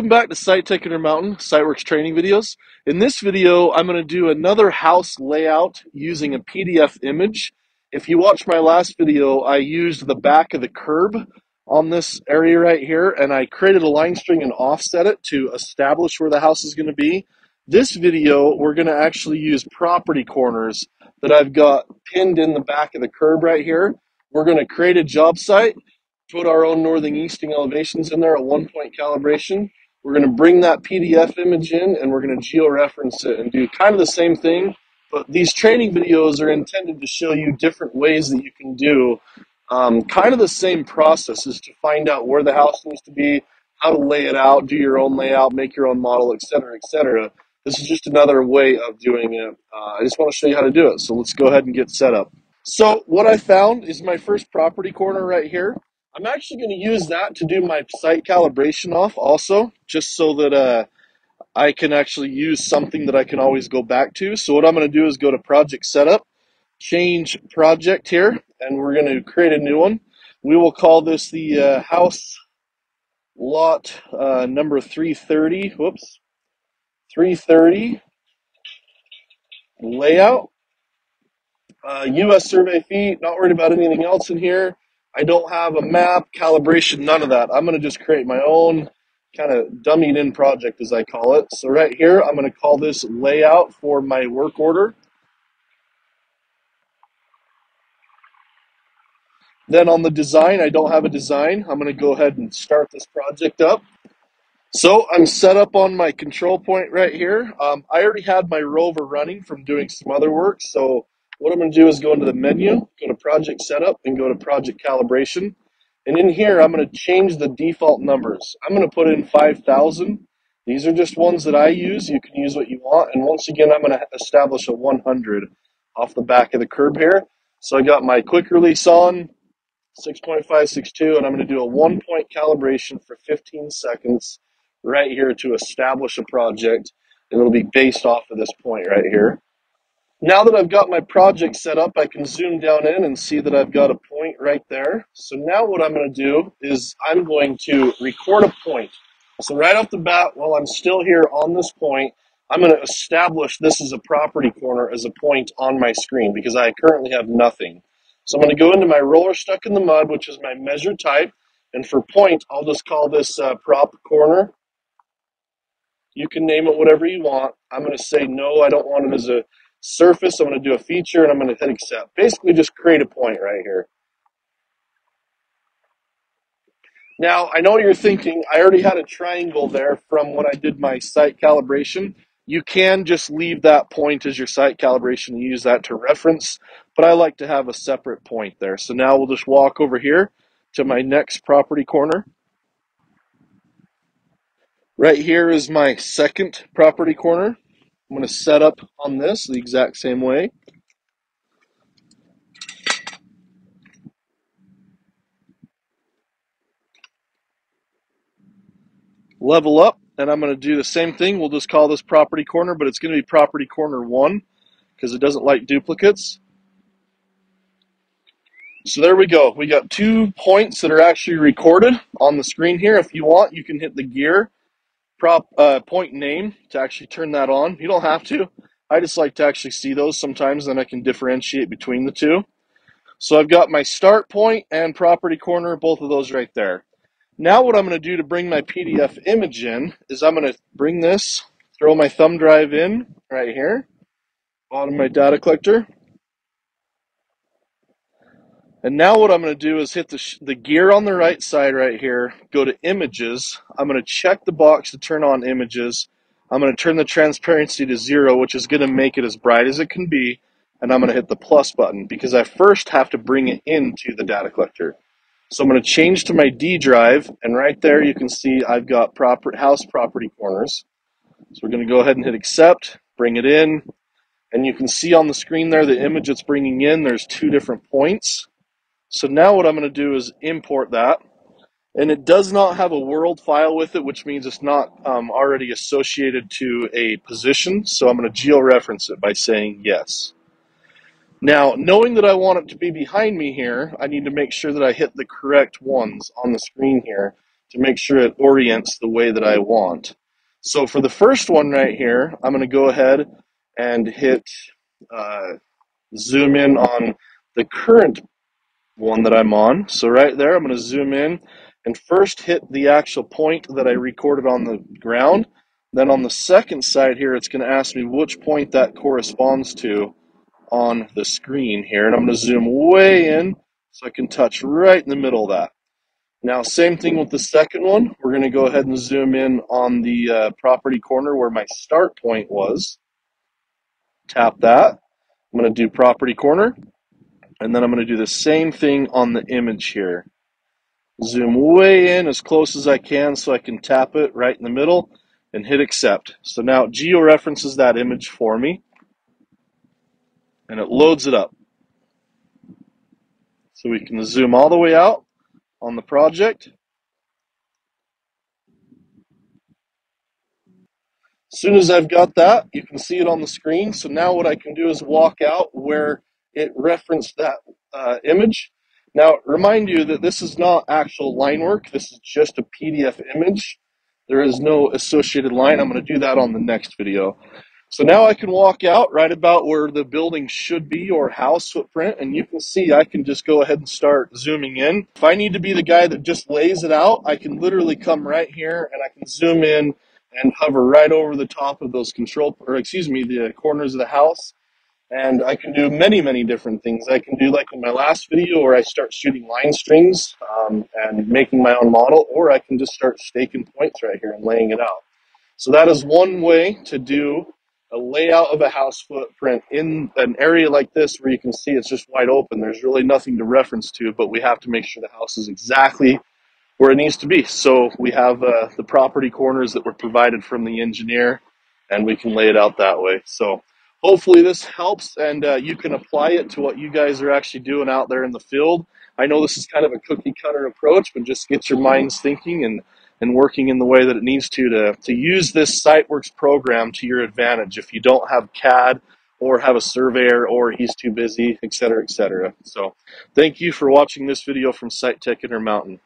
Welcome back to SITECH Intermountain, SiteWorks training videos. In this video, I'm going to do another house layout using a PDF image. If you watched my last video, I used the back of the curb on this area right here, and I created a line string and offset it to establish where the house is going to be. This video, we're going to actually use property corners that I've got pinned in the back of the curb right here. We're going to create a job site put our own northing easting elevations in there at one point calibration. We're going to bring that PDF image in and we're going to georeference it and do kind of the same thing. But these training videos are intended to show you different ways that you can do um, kind of the same processes to find out where the house needs to be, how to lay it out, do your own layout, make your own model, etc., etc. This is just another way of doing it. Uh, I just want to show you how to do it. So let's go ahead and get set up. So what I found is my first property corner right here. I'm actually going to use that to do my site calibration off also, just so that uh, I can actually use something that I can always go back to. So what I'm going to do is go to project setup, change project here, and we're going to create a new one. We will call this the uh, house lot uh, number 330. Whoops. 330 layout. Uh, US survey feet, not worried about anything else in here. I don't have a map, calibration, none of that. I'm going to just create my own kind of dummied in project as I call it. So right here, I'm going to call this layout for my work order. Then on the design, I don't have a design. I'm going to go ahead and start this project up. So I'm set up on my control point right here. Um, I already had my rover running from doing some other work. So what I'm going to do is go into the menu, go to project setup, and go to project calibration. And in here, I'm going to change the default numbers. I'm going to put in 5,000. These are just ones that I use. You can use what you want. And once again, I'm going to establish a 100 off the back of the curb here. So I got my quick release on, 6.562, and I'm going to do a one point calibration for 15 seconds right here to establish a project. And it'll be based off of this point right here. Now that I've got my project set up, I can zoom down in and see that I've got a point right there. So now what I'm going to do is I'm going to record a point. So right off the bat, while I'm still here on this point, I'm going to establish this as a property corner as a point on my screen because I currently have nothing. So I'm going to go into my roller stuck in the mud, which is my measure type. And for point, I'll just call this uh, prop corner. You can name it whatever you want. I'm going to say no, I don't want it as a surface. I'm going to do a feature and I'm going to hit accept. Basically, just create a point right here. Now, I know what you're thinking. I already had a triangle there from when I did my site calibration. You can just leave that point as your site calibration and use that to reference, but I like to have a separate point there. So now we'll just walk over here to my next property corner. Right here is my second property corner. I'm going to set up on this the exact same way. Level up, and I'm going to do the same thing. We'll just call this property corner, but it's going to be property corner 1 because it doesn't like duplicates. So there we go. We got two points that are actually recorded on the screen here. If you want, you can hit the gear prop uh, point name to actually turn that on. You don't have to. I just like to actually see those sometimes, then I can differentiate between the two. So I've got my start point and property corner, both of those right there. Now what I'm going to do to bring my PDF image in is I'm going to bring this, throw my thumb drive in right here, bottom of my data collector, and now what I'm going to do is hit the, the gear on the right side right here, go to images. I'm going to check the box to turn on images. I'm going to turn the transparency to zero, which is going to make it as bright as it can be. And I'm going to hit the plus button because I first have to bring it into the data collector. So I'm going to change to my D drive. And right there, you can see I've got proper house property corners. So we're going to go ahead and hit accept, bring it in. And you can see on the screen there, the image it's bringing in, there's two different points. So now what I'm going to do is import that. And it does not have a world file with it, which means it's not um, already associated to a position. So I'm going to georeference it by saying yes. Now, knowing that I want it to be behind me here, I need to make sure that I hit the correct ones on the screen here. to make sure it orients the way that I want. So for the first one right here, I'm going to go ahead and hit uh, zoom in on the current one that I'm on. So right there, I'm going to zoom in and first hit the actual point that I recorded on the ground. Then on the second side here, it's going to ask me which point that corresponds to on the screen here. And I'm going to zoom way in so I can touch right in the middle of that. Now, same thing with the second one. We're going to go ahead and zoom in on the uh, property corner where my start point was. Tap that. I'm going to do property corner. And then I'm going to do the same thing on the image here. Zoom way in as close as I can so I can tap it right in the middle and hit accept. So now it georeferences that image for me and it loads it up. So we can zoom all the way out on the project. As soon as I've got that, you can see it on the screen. So now what I can do is walk out where it referenced that uh, image. Now, remind you that this is not actual line work. This is just a PDF image. There is no associated line. I'm going to do that on the next video. So now I can walk out right about where the building should be or house footprint, and you can see I can just go ahead and start zooming in. If I need to be the guy that just lays it out, I can literally come right here and I can zoom in and hover right over the top of those control, or excuse me, the corners of the house. And I can do many, many different things. I can do like in my last video where I start shooting line strings um, and making my own model, or I can just start staking points right here and laying it out. So that is one way to do a layout of a house footprint in an area like this where you can see it's just wide open. There's really nothing to reference to, but we have to make sure the house is exactly where it needs to be. So we have uh, the property corners that were provided from the engineer, and we can lay it out that way. So hopefully this helps, and uh, you can apply it to what you guys are actually doing out there in the field. I know this is kind of a cookie cutter approach, but just get your minds thinking and and working in the way that it needs to to, to use this SiteWorks program to your advantage if you don't have CAD or have a surveyor or he's too busy, et cetera, et cetera. So thank you for watching this video from SITECH Intermountain.